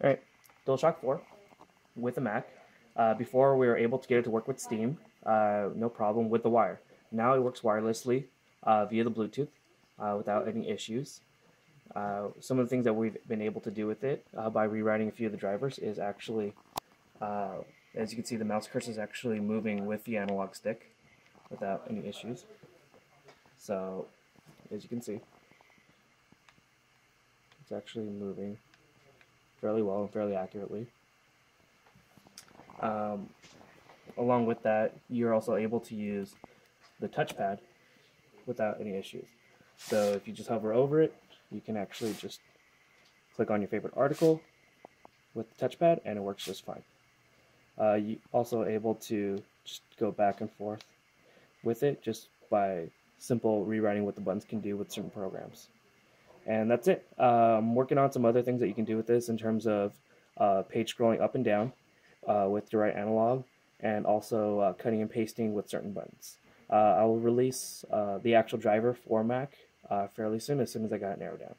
All right, DualShock 4 with a Mac. Uh, before we were able to get it to work with Steam, uh, no problem with the wire. Now it works wirelessly uh, via the Bluetooth uh, without any issues. Uh, some of the things that we've been able to do with it uh, by rewriting a few of the drivers is actually, as you can see, the mouse cursor is actually moving with the analog stick without any issues. So, as you can see, it's actually moving fairly well and fairly accurately. Um, along with that, you're also able to use the touchpad without any issues. So if you just hover over it, you can actually just click on your favorite article with the touchpad and it works just fine. Uh, you also able to just go back and forth with it just by simple rewriting what the buttons can do with certain programs. And that's it. Uh, I'm working on some other things that you can do with this in terms of uh, page scrolling up and down uh, with the right analog and also uh, cutting and pasting with certain buttons. Uh, I will release the actual driver for Mac fairly soon as soon as I got it narrowed down.